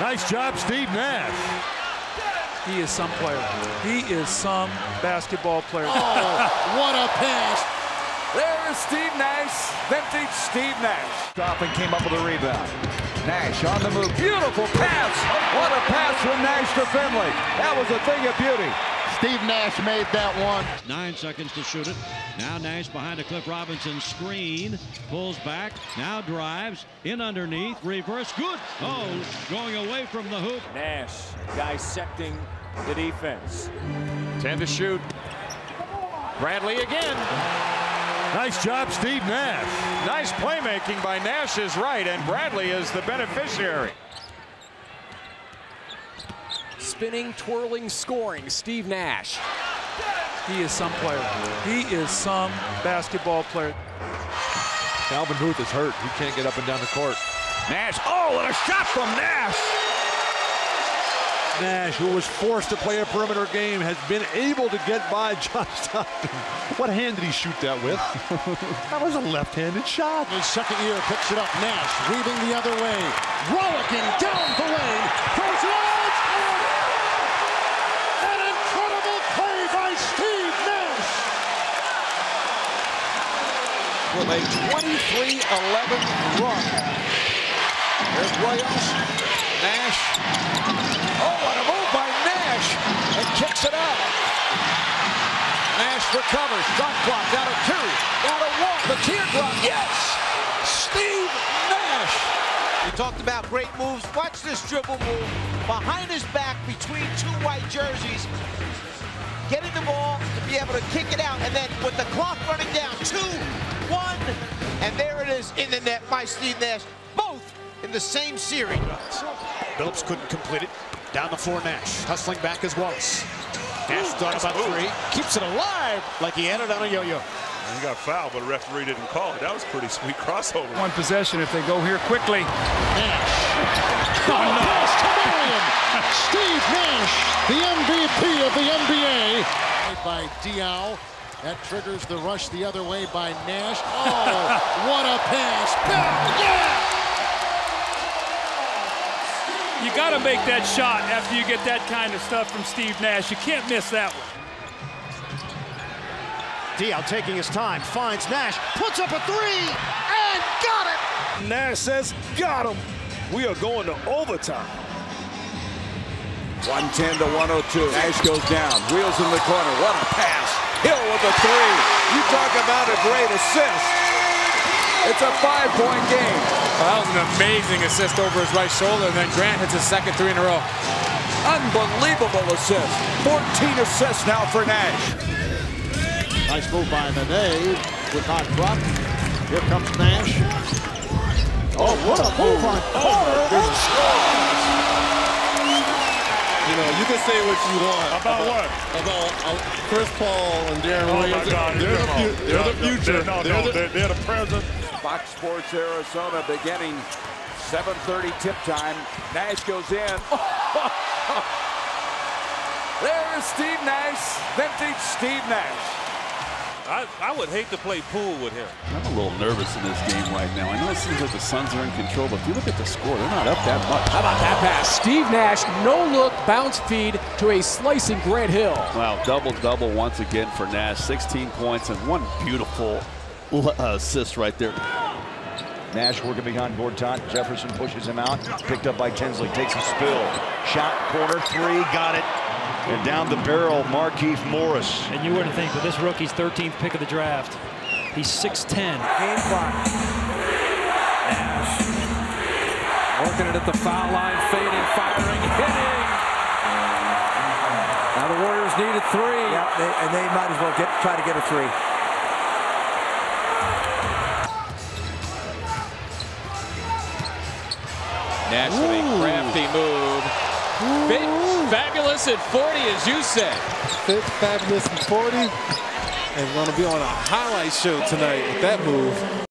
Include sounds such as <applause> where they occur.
Nice job, Steve Nash. He is some player. He is some basketball player. Oh, what a pass. There is Steve Nash, vintage Steve Nash. Stop and came up with a rebound. Nash on the move. Beautiful pass. What a pass from Nash to Finley. That was a thing of beauty. Steve Nash made that one. Nine seconds to shoot it. Now Nash behind a Cliff Robinson screen. Pulls back. Now drives. In underneath. Reverse. Good. Oh, going away from the hoop. Nash dissecting the defense. 10 to shoot. Bradley again. Nice job, Steve Nash. Nice playmaking by Nash is right, and Bradley is the beneficiary. Spinning, twirling, scoring, Steve Nash. He is some player. He is some basketball player. Calvin Booth is hurt. He can't get up and down the court. Nash. Oh, and a shot from Nash. Nash, who was forced to play a perimeter game, has been able to get by John Stockton. What hand did he shoot that with? <laughs> that was a left-handed shot. His second year picks it up. Nash weaving the other way. Rollicking down the lane. Throws it out. An incredible play by Steve Nash. A 23-11 run. There's Williams. Nash. Oh, what a move by Nash. And kicks it out. Nash recovers. Shot clock down to two. Down to one. The teardrop. Yes. Steve Nash. We talked about great moves. Watch this dribble move. Behind his back between two white jerseys. Getting the ball to be able to kick it out. And then with the clock running down, two, by Steve Nash. Both in the same series. Phillips couldn't complete it. Down the floor, Nash. Hustling back as Wallace. Nash thought about three. Keeps it alive like he had it on a yo-yo. He got fouled, but the referee didn't call it. That was pretty sweet crossover. One possession if they go here quickly. Nash. Oh, oh pass to Marion. Steve Nash, the MVP of the NBA. By Diaw. That triggers the rush the other way by Nash. Oh, what a pass. Yeah! You got to make that shot after you get that kind of stuff from Steve Nash. You can't miss that one. Diaw taking his time, finds Nash, puts up a three, and got it! Nash says, got him. We are going to overtime. 110 to 102. Nash goes down. Wheels in the corner. What a pass. Hill with a three. You talk about a great assist. It's a five-point game. Well, that was an amazing assist over his right shoulder, and then Grant hits his second three in a row. Unbelievable assist. 14 assists now for Nash. Nice move by Nene. Would not drop. Here comes Nash. Oh, what a move on oh, Carter. and scores! You can say what you want About what? about uh, Chris Paul and Deron Oh, my Williams. God. They're, the, fu- they're the future. No, They're no, the- they're, they're the present. Fox Sports Arizona beginning 7.30 tip time. Nash goes in. <laughs> There is Steve Nash, vintage Steve Nash. I, I would hate to play pool with him. I'm a little nervous in this game right now. I know it seems like the Suns are in control, but if you look at the score, they're not up that much. How about that pass? Steve Nash, no look, bounce feed to a slicing Grant Hill. Wow, double-double once again for Nash. 16 points and one beautiful <laughs> assist right there. Nash working behind Gortat. Jefferson pushes him out. Picked up by Tinsley. Takes a spill. Shot, corner, three. Got it. And down the barrel, Markieff Morris. And you wouldn't think, but this rookie's 13th pick of the draft. He's 6'10". Game clock. Nash. Working it at the foul line, fading, firing, hitting. Now the Warriors need a three. Yeah, they, and they might as well get try to get a three. Nash with a crafty move. Fit, fabulous at 40, as you said. Fit, fabulous, at 40. And we're going to be on a highlight show tonight with that move.